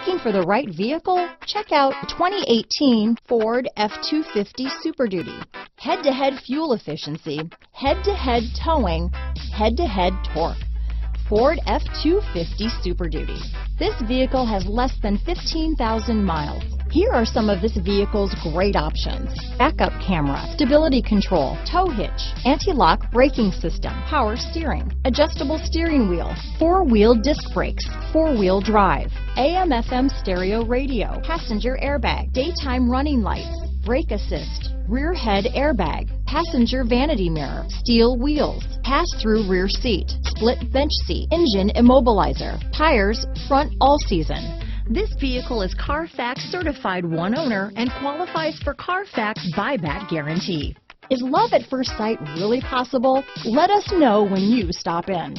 Looking for the right vehicle? Check out 2018 Ford F-250 Super Duty. Head-to-head fuel efficiency, head-to-head towing, head-to-head torque. Ford F-250 Super Duty. This vehicle has less than 15,000 miles. Here are some of this vehicle's great options. Backup camera, stability control, tow hitch, anti-lock braking system, power steering, adjustable steering wheel, four-wheel disc brakes, four-wheel drive, AM FM stereo radio, passenger airbag, daytime running lights, brake assist, rear head airbag, passenger vanity mirror, steel wheels, pass-through rear seat, split bench seat, engine immobilizer, tires front all season. This vehicle is Carfax certified one owner and qualifies for Carfax buyback guarantee. Is love at first sight really possible? Let us know when you stop in.